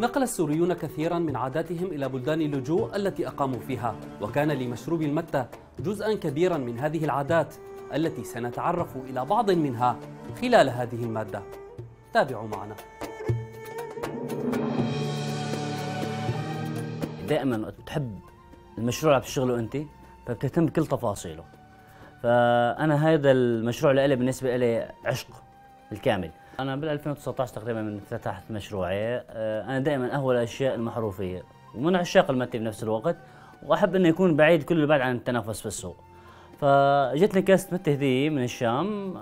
نقل السوريون كثيرا من عاداتهم إلى بلدان اللجوء التي أقاموا فيها وكان لمشروب المتة جزءا كبيرا من هذه العادات التي سنتعرف إلى بعض منها خلال هذه المادة. تابعوا معنا. دائما تحب المشروع اللي بتشتغله أنت؟ فبتهتم بكل تفاصيله. فأنا هذا المشروع لي بالنسبة لي عشق الكامل. أنا بال 2019 تقريبا من فتحت مشروعي. آه، أنا دائما أهوى الأشياء المحروفية ومن عشاق المتي بنفس الوقت وأحب إنه يكون بعيد كل البعد عن التنافس في السوق. فجتني كاسة متي هديه من الشام.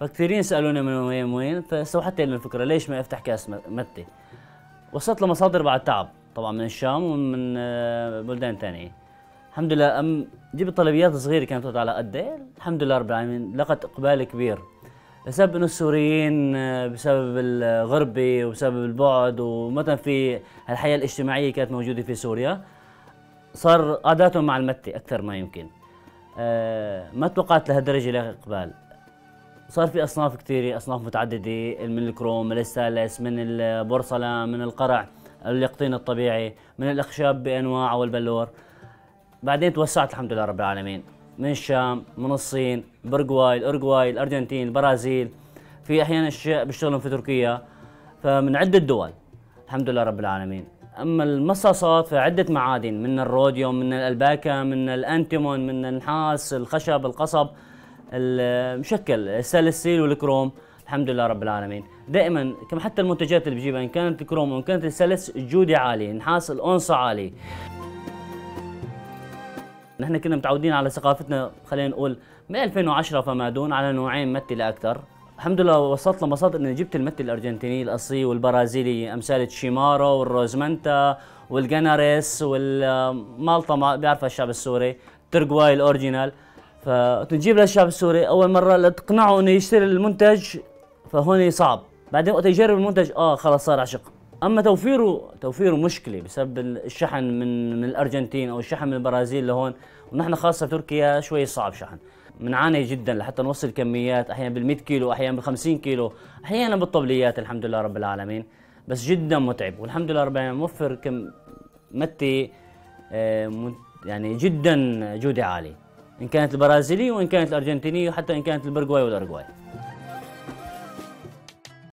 فكثيرين سألوني من وين وين فاستوحت لي الفكرة ليش ما افتح كاس متي وصلت لمصادر بعد تعب طبعا من الشام ومن آه، بلدان ثانية الحمد لله أم جبت طلبيات صغيرة كانت على قدي. الحمد لله رب العالمين لقت إقبال كبير. بسبب إنه السوريين آه، بسبب الغربه وبسبب البعد ومثلا في الحياة الاجتماعية كانت موجودة في سوريا صار عاداتهم مع المتي أكثر ما يمكن. آه، ما توقعت لهالدرجه لها إقبال. صار في أصناف كثيرة أصناف متعددة من الكروم من الستانلس من البورصلان من القرع اليقطين الطبيعي من الأخشاب بانواعه والبلور بعدين توسعت الحمد لله رب العالمين. من الشام من الصين باراغواي الأورغواي الأرجنتين البرازيل. في أحيانا أشياء بيشتغلون في تركيا. فمن عدة دول الحمد لله رب العالمين. أما المصاصات فعدة معادن من الروديوم من الألباكا من الأنتيمون من النحاس الخشب القصب المشكل ال stainless steel والكروم. الحمد لله رب العالمين. دائما كما حتى المنتجات اللي بجيبها إن كانت الكروم وإن كانت السلس الجوده عالية نحاس الانصه عالي نحن كنا متعودين على ثقافتنا خلينا نقول من 2010 فما دون على نوعين متي لاكثر الحمد لله وصلت لمصادر إني جبت المتي الأرجنتيني الأصلي والبرازيلي أمثال الشيمارو والروزمنتا والجناريس والمالطا بيعرفها الشعب السوري ترجواي ال original. فتجيب للشعب السوري أول مرة لتقنعه إنه يشتري المنتج فهون صعب. بعدين وقت يجرب المنتج آه خلص صار عشق. أما توفيره توفيره مشكلة بسبب الشحن من من الأرجنتين أو الشحن من البرازيل لهون ونحن خاصة تركيا شوي صعب شحن. بنعاني جدا لحتى نوصل كميات أحيانا بال 100 كيلو أحيانا بال 50 كيلو أحيانا بالطبليات الحمد لله رب العالمين. بس جدا متعب والحمد لله رب العالمين موفر كم متي آه، يعني جدا جودة عالية. إن كانت البرازيلية وإن كانت الأرجنتينية وحتى إن كانت البرغواي والارجواي